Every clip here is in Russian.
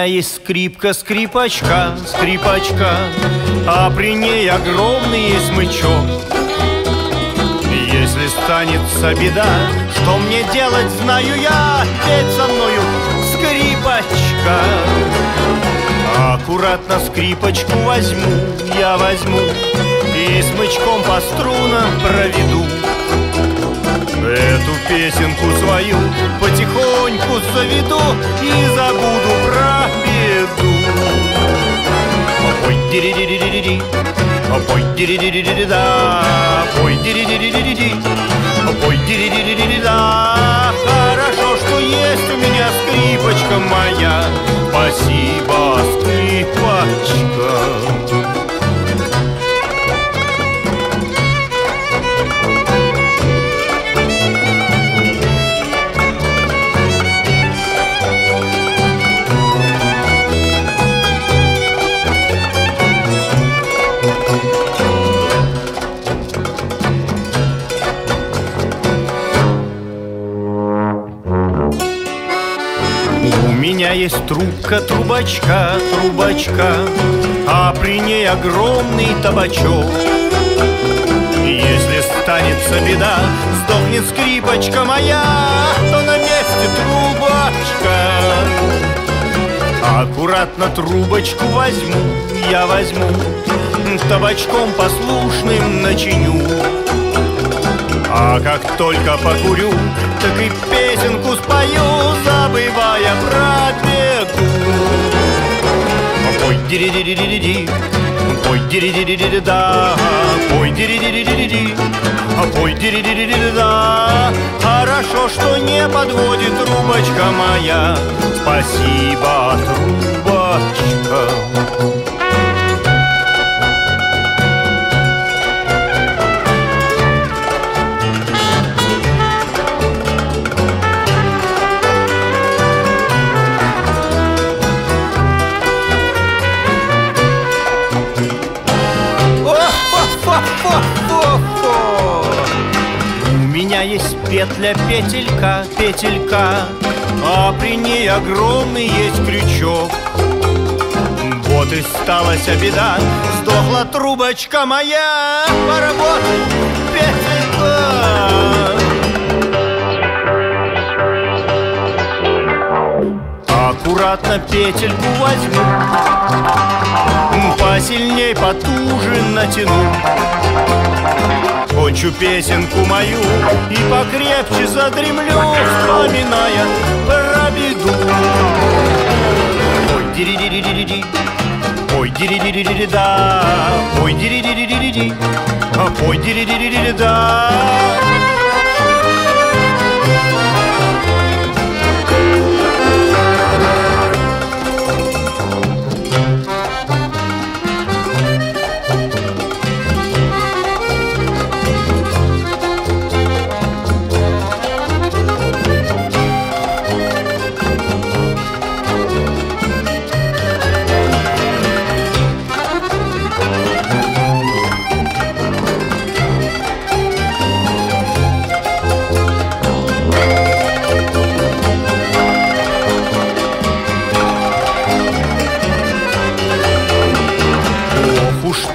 Меня есть скрипка, скрипачка, скрипачка, А при ней огромный смычок. Если станется беда, что мне делать, знаю я, Петь со мною скрипачка. Аккуратно скрипочку возьму, я возьму И смычком по струнам проведу. Эту песенку свою потихоньку заведу И забуду Ой, дири дири дири ди Ой, дири дири дири да Ой, дири дири дири ди меня есть трубка трубачка, трубачка, А при ней огромный табачок. Если станется беда, сдохнет скрипочка моя, То на месте трубочка. Аккуратно трубочку возьму, я возьму, Табачком послушным начиню. А как только покурю, так и песенку спою, дири дири ди ой, дири дири дири да Хорошо, что не подводит трубочка моя, спасибо, трубочка. Меня есть петля, петелька, петелька А при ней огромный есть крючок. Вот и сталась беда Сдохла трубочка моя. Поработай, петелька. Аккуратно петельку возьму Посильней, потуже натяну. Кончу песенку мою и покрепче задремлю Вспоминая про беду. Ой, дири дири дири ди Ой, дири дири дири да Ой, дири дири дири ди Ой, дири дири дири да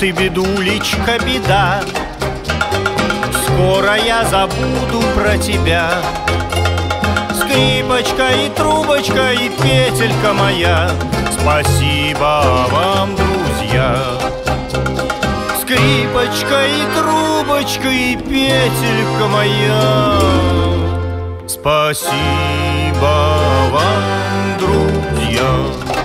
ты, бедулечка, беда Скоро я забуду про тебя. Скрипочка и трубочка и петелька моя Спасибо вам, друзья Скрипочка и трубочка и петелька моя. Спасибо вам, друзья